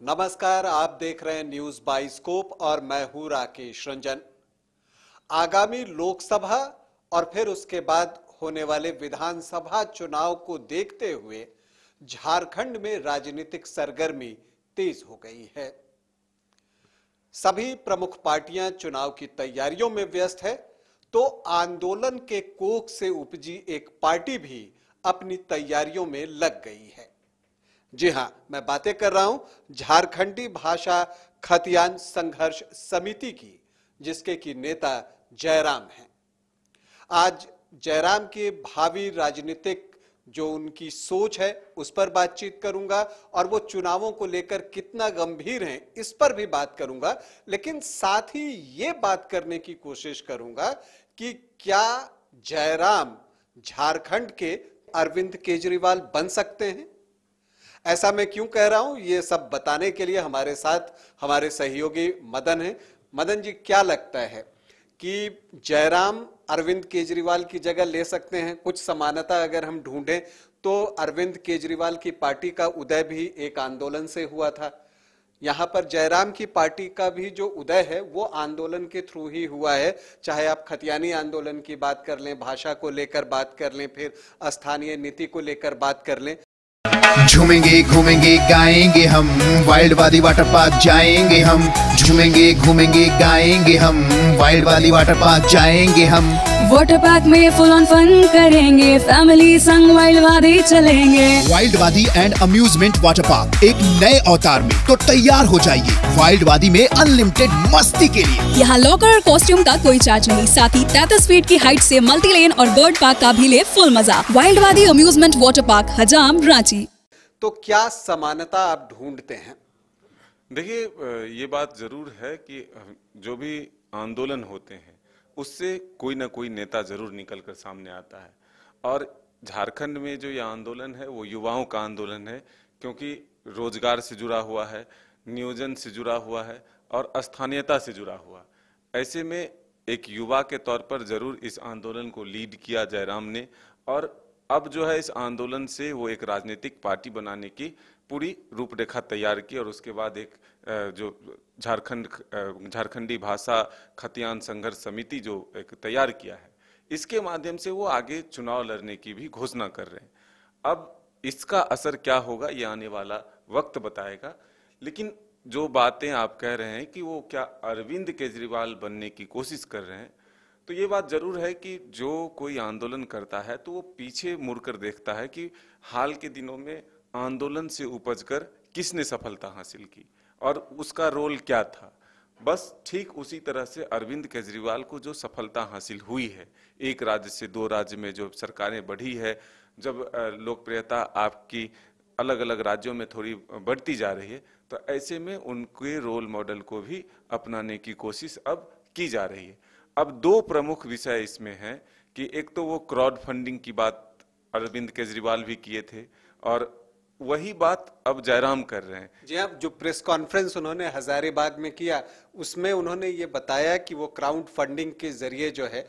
नमस्कार, आप देख रहे हैं न्यूज़ बाइस्कोप और मैं हूँ राकेश रंजन। आगामी लोकसभा और फिर उसके बाद होने वाले विधानसभा चुनाव को देखते हुए झारखंड में राजनीतिक सरगर्मी तेज हो गई है। सभी प्रमुख पार्टियाँ चुनाव की तैयारियों में व्यस्त है तो आंदोलन के कोख से उपजी एक पार्टी भी अपनी तैयारियों में लग गई है। जी हाँ, मैं बातें कर रहा हूँ झारखंडी भाषा खतियान संघर्ष समिति की, जिसके की नेता जयराम हैं। आज जयराम के भावी राजनीतिक जो उनकी सोच है, उस पर बातचीत करूँगा और वो चुनावों को लेकर कितना गंभीर हैं, इस पर भी बात करूँगा। लेकिन साथ ही ये बात करने की कोशिश करूँगा कि क्या जयराम झारखंड के अरविंद केजरीवाल बन सकते हैं? ऐसा मैं क्यों कह रहा हूँ? ये सब बताने के लिए हमारे साथ हमारे सहयोगी मदन हैं। मदन जी, क्या लगता है कि जयराम अरविंद केजरीवाल की जगह ले सकते हैं? कुछ समानता अगर हम ढूंढें तो अरविंद केजरीवाल की पार्टी का उदय भी एक आंदोलन से हुआ था। यहाँ पर जयराम की पार्टी का भी जो उदय है, वो आंदोलन के थ्रू ही हुआ है। चाहे आप खतियानी आंदोलन की बात कर लें, भाषा को लेकर बात कर लें, फिर स्थानीय नीति को लेकर बात कर लें झूमेंगे घूमेंगे गाएँगे हम। वाइल्ड वाली वाटर पार्क जाएँगे हम। झूमेंगे घूमेंगे गाएँगे हम। वाइल्ड वाली वाटर पार्क जाएँगे हम। वाटर पार्क में फुल ऑन फन करेंगे। फैमिली संग वाइल्ड वादी चलेंगे। वाइल्ड वादी एंड अम्यूजमेंट वाटर पार्क एक नए अवतार में। तो तैयार हो जाइए वाइल्ड वादी में अनलिमिटेड मस्ती के लिए। यहाँ लॉकर और कॉस्ट्यूम का कोई चार्ज नहीं। साथ ही तैतीस फीट की हाइट से मल्टी लेन और बर्ड पार्क का भी ले फुल मज़ा। वाइल्ड वादी अम्यूजमेंट वाटर पार्क हजाम रांची। तो क्या समानता आप ढूंढते हैं? देखिए ये बात ज़रूर है कि जो भी आंदोलन होते हैं, उससे कोई ना कोई नेता ज़रूर निकल कर सामने आता है। और झारखंड में जो ये आंदोलन है, वो युवाओं का आंदोलन है, क्योंकि रोज़गार से जुड़ा हुआ है, नियोजन से जुड़ा हुआ है और स्थानीयता से जुड़ा हुआ। ऐसे में एक युवा के तौर पर ज़रूर इस आंदोलन को लीड किया जयराम ने और अब जो है इस आंदोलन से वो एक राजनीतिक पार्टी बनाने की पूरी रूपरेखा तैयार की और उसके बाद एक जो झारखंड झारखंडी भाषा खतियान संघर्ष समिति जो एक तैयार किया है, इसके माध्यम से वो आगे चुनाव लड़ने की भी घोषणा कर रहे हैं। अब इसका असर क्या होगा, ये आने वाला वक्त बताएगा। लेकिन जो बातें आप कह रहे हैं कि वो क्या अरविंद केजरीवाल बनने की कोशिश कर रहे हैं तो ये बात ज़रूर है कि जो कोई आंदोलन करता है तो वो पीछे मुड़कर देखता है कि हाल के दिनों में आंदोलन से उपज कर किसने सफलता हासिल की और उसका रोल क्या था। बस ठीक उसी तरह से अरविंद केजरीवाल को जो सफलता हासिल हुई है, एक राज्य से दो राज्य में जो सरकारें बढ़ी है, जब लोकप्रियता आपकी अलग अलग राज्यों में थोड़ी बढ़ती जा रही है तो ऐसे में उनके रोल मॉडल को भी अपनाने की कोशिश अब की जा रही है। अब दो प्रमुख विषय इसमें हैं कि एक तो वो क्राउड फंडिंग की बात अरविंद केजरीवाल भी किए थे और वही बात अब जयराम कर रहे हैं। जी हाँ जो प्रेस कॉन्फ्रेंस उन्होंने हजारीबाग में किया, उसमें उन्होंने ये बताया कि वो क्राउड फंडिंग के ज़रिए जो है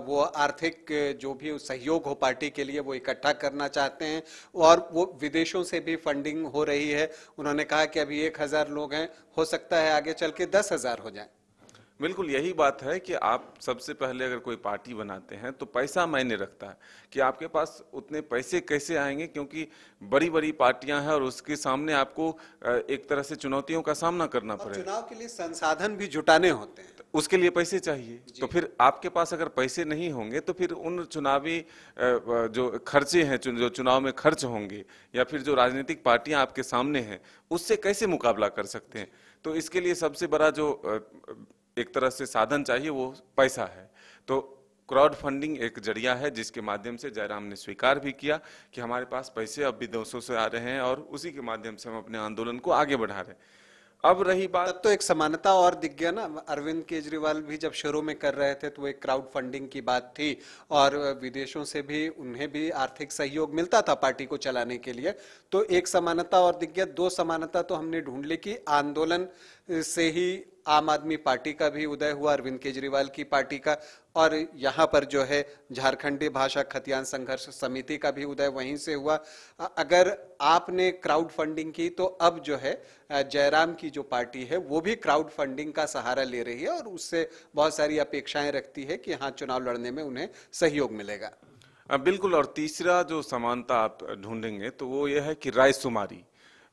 वो आर्थिक, जो भी सहयोग हो पार्टी के लिए वो इकट्ठा करना चाहते हैं और वो विदेशों से भी फंडिंग हो रही है। उन्होंने कहा कि अभी एक हज़ार लोग हैं, हो सकता है आगे चल के दस हज़ार हो जाए। बिल्कुल यही बात है कि आप सबसे पहले अगर कोई पार्टी बनाते हैं तो पैसा मायने रखता है कि आपके पास उतने पैसे कैसे आएँगे क्योंकि बड़ी बड़ी पार्टियाँ हैं और उसके सामने आपको एक तरह से चुनौतियों का सामना करना पड़ेगा। चुनाव के लिए संसाधन भी जुटाने होते हैं। उसके लिए पैसे चाहिए। तो फिर आपके पास अगर पैसे नहीं होंगे तो फिर उन चुनावी जो खर्चे हैं जो चुनाव में खर्च होंगे या फिर जो राजनीतिक पार्टियाँ आपके सामने हैं उससे कैसे मुकाबला कर सकते हैं? तो इसके लिए सबसे बड़ा जो एक तरह से साधन चाहिए, वो पैसा है। तो क्राउड फंडिंग एक ज़रिया है, जिसके माध्यम से जयराम ने स्वीकार भी किया कि हमारे पास पैसे अब विदेशों से आ रहे हैं और उसी के माध्यम से हम अपने आंदोलन को आगे बढ़ा रहे हैं। अब रही बात तब तो एक समानता और दिख गया ना। अरविंद केजरीवाल भी जब शुरू में कर रहे थे तो एक क्राउड फंडिंग की बात थी और विदेशों से भी, उन्हें भी आर्थिक सहयोग मिलता था पार्टी को चलाने के लिए। तो एक समानता और दिख गया। दो समानता तो हमने ढूंढ ली कि आंदोलन से ही आम आदमी पार्टी का भी उदय हुआ, अरविंद केजरीवाल की पार्टी का, और यहाँ पर जो है झारखंडी भाषा खतियान संघर्ष समिति का भी उदय वहीं से हुआ। अगर आपने क्राउड फंडिंग की तो अब जो है जयराम की जो पार्टी है, वो भी क्राउड फंडिंग का सहारा ले रही है, और उससे बहुत सारी अपेक्षाएँ रखती है कि हाँ चुनाव लड़ने में उन्हें सहयोग मिलेगा। बिल्कुल, और तीसरा जो समानता आप ढूंढेंगे तो वो ये है कि रायशुमारी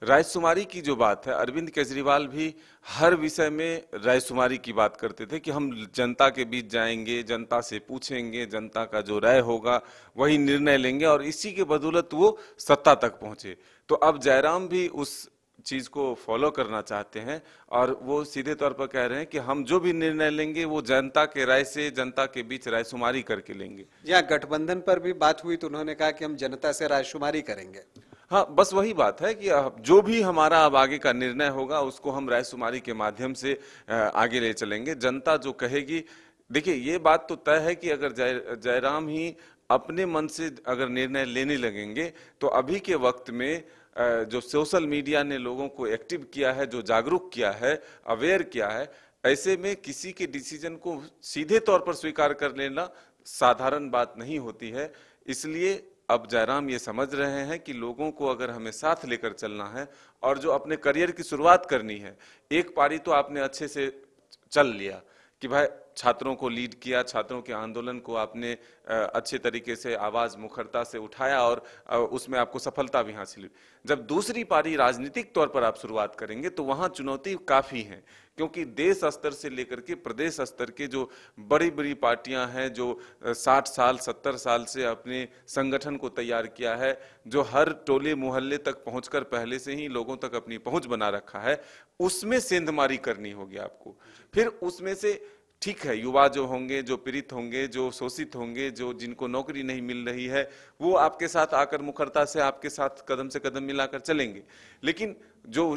रायशुमारी की जो बात है, अरविंद केजरीवाल भी हर विषय में रायशुमारी की बात करते थे कि हम जनता के बीच जाएँगे, जनता से पूछेंगे, जनता का जो राय होगा, वही निर्णय लेंगे और इसी के बदौलत वो सत्ता तक पहुँचे। तो अब जयराम भी उस चीज़ को फॉलो करना चाहते हैं और वो सीधे तौर पर कह रहे हैं कि हम जो भी निर्णय लेंगे, वो जनता के राय से, जनता के बीच रायशुमारी करके लेंगे। यहाँ गठबंधन पर भी बात हुई तो उन्होंने कहा कि हम जनता से रायशुमारी करेंगे। हाँ बस वही बात है कि जो भी हमारा अब आगे का निर्णय होगा, उसको हम रायशुमारी के माध्यम से आगे ले चलेंगे। जनता जो कहेगी, देखिए, ये बात तो तय है कि अगर जय, जयराम ही अपने मन से अगर निर्णय लेने लगेंगे तो अभी के वक्त में जो सोशल मीडिया ने लोगों को एक्टिव किया है, जो जागरूक किया है, अवेयर किया है, ऐसे में किसी के डिसीज़न को सीधे तौर पर स्वीकार कर लेना साधारण बात नहीं होती है। इसलिए अब जयराम ये समझ रहे हैं कि लोगों को अगर हमें साथ लेकर चलना है और जो अपने करियर की शुरुआत करनी है, एक पारी तो आपने अच्छे से चल लिया कि भाई छात्रों को लीड किया, छात्रों के आंदोलन को आपने अच्छे तरीके से आवाज़ मुखरता से उठाया और उसमें आपको सफलता भी हासिल हुई। जब दूसरी पारी राजनीतिक तौर पर आप शुरुआत करेंगे तो वहाँ चुनौती काफ़ी है, क्योंकि देश स्तर से लेकर के प्रदेश स्तर के जो बड़ी बड़ी पार्टियाँ हैं, जो साठ साल, सत्तर साल से अपने संगठन को तैयार किया है, जो हर टोले मोहल्ले तक पहुंचकर पहले से ही लोगों तक अपनी पहुँच बना रखा है, उसमें सेंधमारी करनी होगी आपको। फिर उसमें से ठीक है, युवा जो होंगे, जो पीड़ित होंगे, जो शोषित होंगे, जो जिनको नौकरी नहीं मिल रही है, वो आपके साथ आकर मुखरता से, आपके साथ कदम से कदम मिलाकर चलेंगे। लेकिन जो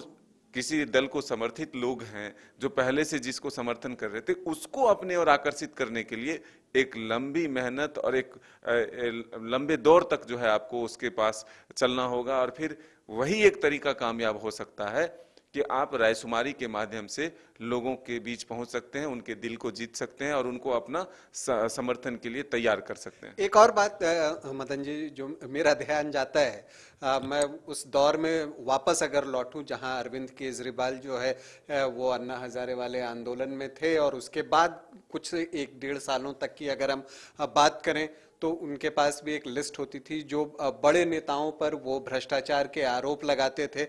किसी दल को समर्थित लोग हैं, जो पहले से जिसको समर्थन कर रहे थे, उसको अपने और आकर्षित करने के लिए एक लंबी मेहनत और एक लंबे दौर तक जो है आपको उसके पास चलना होगा और फिर वही एक तरीका कामयाब हो सकता है। कि आप रायशुमारी के माध्यम से लोगों के बीच पहुँच सकते हैं उनके दिल को जीत सकते हैं और उनको अपना समर्थन के लिए तैयार कर सकते हैं। एक और बात मदन जी जो मेरा ध्यान जाता है अ, मैं उस दौर में वापस अगर लौटूं जहाँ अरविंद केजरीवाल जो है वो अन्ना हजारे वाले आंदोलन में थे और उसके बाद कुछ एक डेढ़ सालों तक की अगर हम बात करें तो उनके पास भी एक लिस्ट होती थी जो बड़े नेताओं पर वो भ्रष्टाचार के आरोप लगाते थे।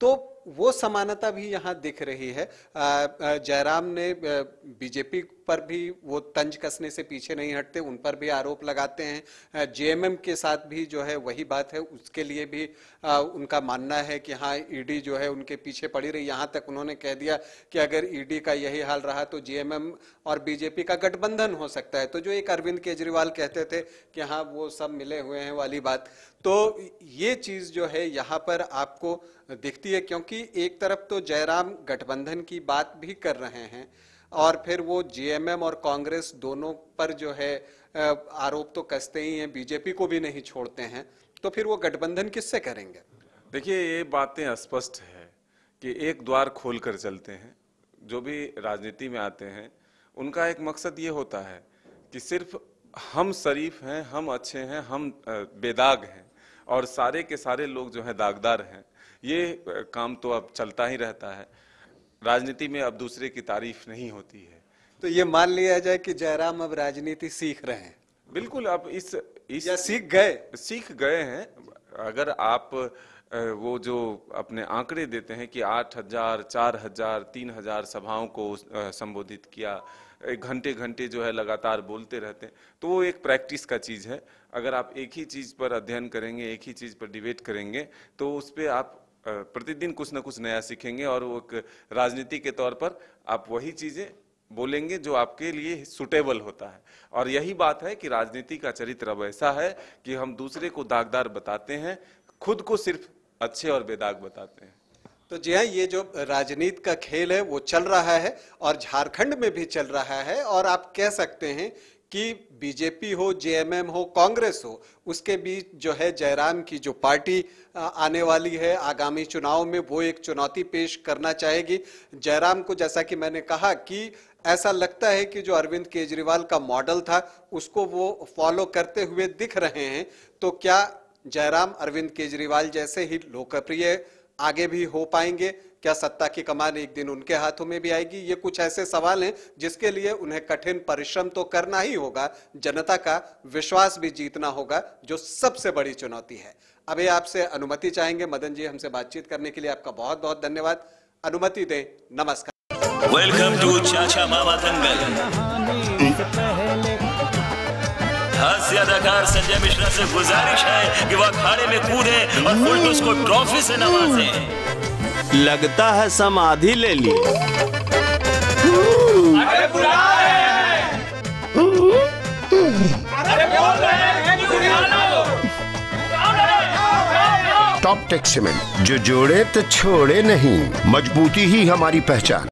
तो वो समानता भी यहाँ दिख रही है। जयराम ने बीजेपी पर भी वो तंज कसने से पीछे नहीं हटते, उन पर भी आरोप लगाते हैं। जेएमएम के साथ भी जो है वही बात है, उसके लिए भी उनका मानना है कि हाँ ईडी जो है उनके पीछे पड़ी रही। यहाँ तक उन्होंने कह दिया कि अगर ईडी का यही हाल रहा तो जेएमएम और बीजेपी का गठबंधन हो सकता है। तो जो एक अरविंद केजरीवाल कहते थे कि हाँ वो सब मिले हुए हैं वाली बात। तो ये चीज़ जो है यहाँ पर आपको दिखती है, क्योंकि एक तरफ़ तो जयराम गठबंधन की बात भी कर रहे हैं और फिर वो जीएमएम और कांग्रेस दोनों पर जो है आरोप तो कसते ही हैं, बीजेपी को भी नहीं छोड़ते हैं। तो फिर वो गठबंधन किससे करेंगे? देखिए, ये बातें स्पष्ट है कि एक द्वार खोल कर चलते हैं, जो भी राजनीति में आते हैं, उनका एक मकसद ये होता है कि सिर्फ़ हम शरीफ हैं, हम अच्छे हैं, हम बेदाग हैं और सारे के सारे लोग जो हैं दागदार हैं। ये काम तो अब चलता ही रहता है। राजनीति में अब दूसरे की तारीफ़ नहीं होती है। तो ये मान लिया जाए कि जयराम अब राजनीति सीख रहे हैं। बिल्कुल अब इस इस या सीख गए। सीख गए हैं। अगर आप वो जो अपने आंकड़े देते हैं कि आठ हज़ार चार हज़ार तीन हज़ार सभाओं को संबोधित किया एक घंटे घंटे जो है लगातार बोलते रहते हैं तो वो एक प्रैक्टिस का चीज़ है। अगर आप एक ही चीज़ पर अध्ययन करेंगे एक ही चीज़ पर डिबेट करेंगे तो उस पर आप प्रतिदिन कुछ ना कुछ नया सीखेंगे और वो राजनीति के तौर पर आप वही चीज़ें बोलेंगे जो आपके लिए सुटेबल होता है। और यही बात है कि राजनीति का चरित्र अब ऐसा है कि हम दूसरे को दागदार बताते हैं, खुद को सिर्फ़ अच्छे और बेदाग बताते हैं। तो जी हाँ ये जो राजनीति का खेल है, वो चल रहा है और झारखंड में भी चल रहा है और आप कह सकते हैं कि बीजेपी हो, जेएमएम हो, कांग्रेस हो, उसके बीच जो है जयराम की जो पार्टी आने वाली है, आगामी चुनाव में वो एक चुनौती पेश करना चाहेगी। जयराम को जैसा कि मैंने कहा कि ऐसा लगता है कि जो अरविंद केजरीवाल का मॉडल था, उसको वो फॉलो करते हुए दिख रहे हैं। तो क्या जयराम अरविंद केजरीवाल जैसे ही लोकप्रिय आगे भी हो पाएँगे? क्या सत्ता की कमान एक दिन उनके हाथों में भी आएगी? ये कुछ ऐसे सवाल हैं जिसके लिए उन्हें कठिन परिश्रम तो करना ही होगा। जनता का विश्वास भी जीतना होगा, जो सबसे बड़ी चुनौती है। अभी आपसे अनुमति चाहेंगे। मदन जी, हमसे बातचीत करने के लिए आपका बहुत बहुत धन्यवाद। अनुमति दें। नमस्कार। वेलकम टू चाचा मामा दंगल हास्य अदाकार संजय मिश्रा से गुजारिश है कि वह अखाड़े में कूदे और फुलटूस को ट्रॉफी से नवाजे। लगता है समाधि ले ली। Top tech cement. जो जोड़े तो छोड़े नहीं। मजबूती ही हमारी पहचान।